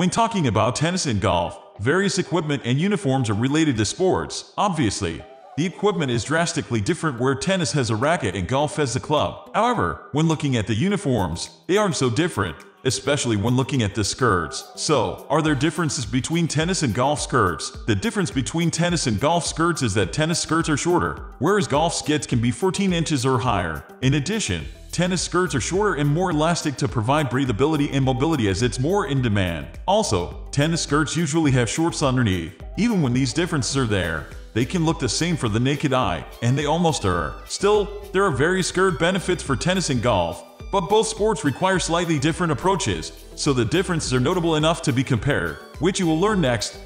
When talking about tennis and golf, various equipment and uniforms are related to sports, obviously. The equipment is drastically different where tennis has a racket and golf has a club. However, when looking at the uniforms, they aren't so different, especially when looking at the skirts. So, are there differences between tennis and golf skirts? The difference between tennis and golf skirts is that tennis skirts are shorter, whereas golf skirts can be 14 inches or higher. In addition, Tennis skirts are shorter and more elastic to provide breathability and mobility as it's more in demand. Also, tennis skirts usually have shorts underneath. Even when these differences are there, they can look the same for the naked eye, and they almost are. Still, there are various skirt benefits for tennis and golf, but both sports require slightly different approaches, so the differences are notable enough to be compared, which you will learn next.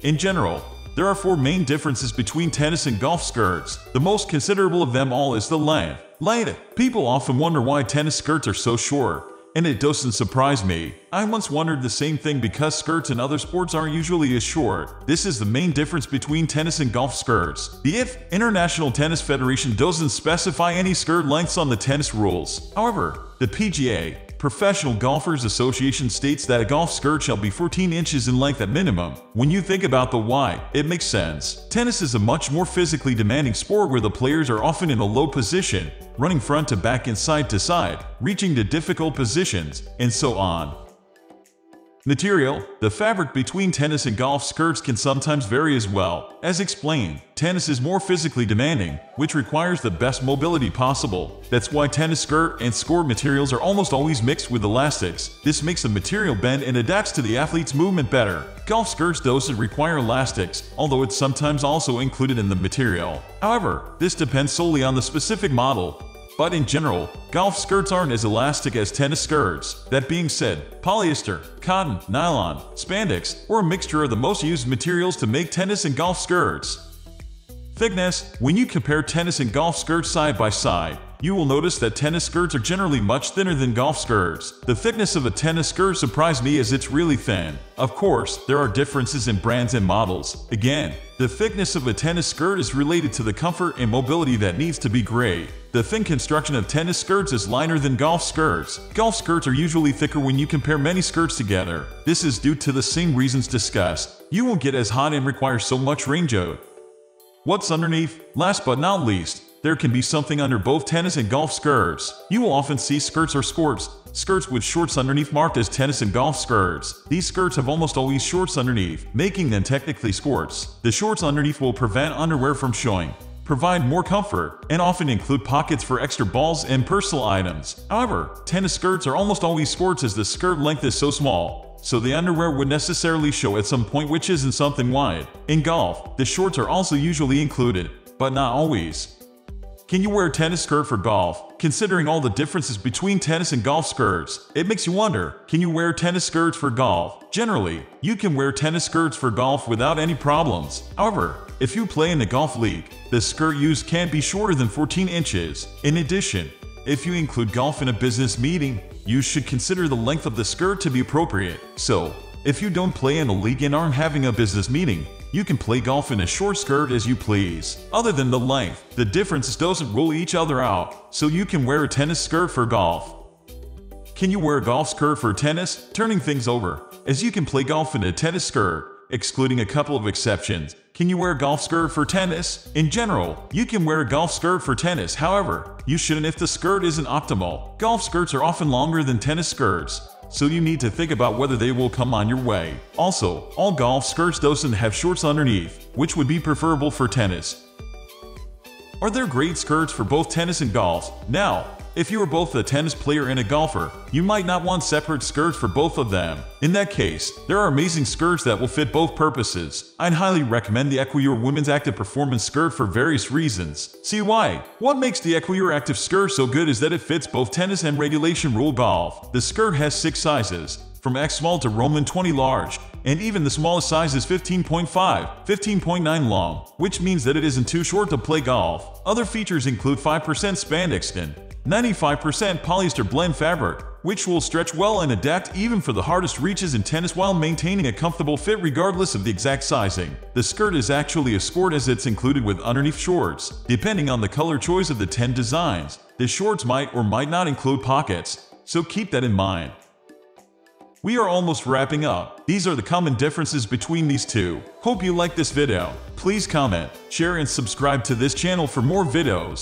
In general, there are four main differences between tennis and golf skirts. The most considerable of them all is the length. Length. People often wonder why tennis skirts are so short, and it doesn't surprise me. I once wondered the same thing because skirts in other sports aren't usually as short. This is the main difference between tennis and golf skirts. The ITF International Tennis Federation doesn't specify any skirt lengths on the tennis rules. However, the PGA Professional Golfers Association states that a golf skirt shall be 14 inches in length at minimum. When you think about the why, it makes sense. Tennis is a much more physically demanding sport where the players are often in a low position, running front to back and side to side, reaching to difficult positions, and so on. Material The fabric between tennis and golf skirts can sometimes vary as well. As explained, tennis is more physically demanding, which requires the best mobility possible. That's why tennis skirt and skirt materials are almost always mixed with elastics. This makes the material bend and adapts to the athlete's movement better. Golf skirts doesn't require elastics, although it's sometimes also included in the material. However, this depends solely on the specific model. But in general, golf skirts aren't as elastic as tennis skirts. That being said, polyester, cotton, nylon, spandex, or a mixture are the most used materials to make tennis and golf skirts. Thickness When you compare tennis and golf skirts side by side, you will notice that tennis skirts are generally much thinner than golf skirts. The thickness of a tennis skirt surprised me as it's really thin. Of course, there are differences in brands and models. Again, the thickness of a tennis skirt is related to the comfort and mobility that needs to be great. The thin construction of tennis skirts is lighter than golf skirts. Golf skirts are usually thicker when you compare many skirts together. This is due to the same reasons discussed. You won't get as hot and require so much range. What's underneath? Last but not least, there can be something under both tennis and golf skirts. You will often see skirts or skirts, skirts with shorts underneath marked as tennis and golf skirts. These skirts have almost always shorts underneath, making them technically skorts. The shorts underneath will prevent underwear from showing, provide more comfort, and often include pockets for extra balls and personal items. However, tennis skirts are almost always skorts as the skirt length is so small, so the underwear would necessarily show at some point which isn't something wide. In golf, the shorts are also usually included, but not always. Can you wear a tennis skirt for golf? Considering all the differences between tennis and golf skirts, it makes you wonder, can you wear tennis skirts for golf? Generally, you can wear tennis skirts for golf without any problems. However, if you play in the golf league, the skirt used can't be shorter than 14 inches. In addition, if you include golf in a business meeting, you should consider the length of the skirt to be appropriate. So, if you don't play in a league and aren't having a business meeting, you can play golf in a short skirt as you please. Other than the length, the differences doesn't rule each other out, so you can wear a tennis skirt for golf. Can you wear a golf skirt for tennis? Turning things over, as you can play golf in a tennis skirt, excluding a couple of exceptions. Can you wear a golf skirt for tennis? In general, you can wear a golf skirt for tennis, however, you shouldn't if the skirt isn't optimal. Golf skirts are often longer than tennis skirts, so you need to think about whether they will come on your way. Also, all golf skirts doesn't have shorts underneath, which would be preferable for tennis. Are there great skirts for both tennis and golf? Now, if you are both a tennis player and a golfer, you might not want separate skirts for both of them. In that case, there are amazing skirts that will fit both purposes. I'd highly recommend the Equiure Women's Active Performance Skirt for various reasons. See why? What makes the Equiure Active Skirt so good is that it fits both tennis and regulation rule golf. The skirt has six sizes, from X small to Roman 20 large, and even the smallest size is 15.5, 15.9 long, which means that it isn't too short to play golf. Other features include 5% spandex and 95% polyester blend fabric, which will stretch well and adapt even for the hardest reaches in tennis while maintaining a comfortable fit regardless of the exact sizing. The skirt is actually a skort as it's included with underneath shorts. Depending on the color choice of the 10 designs, the shorts might or might not include pockets, so keep that in mind. We are almost wrapping up. These are the common differences between these two. Hope you liked this video. Please comment, share and subscribe to this channel for more videos.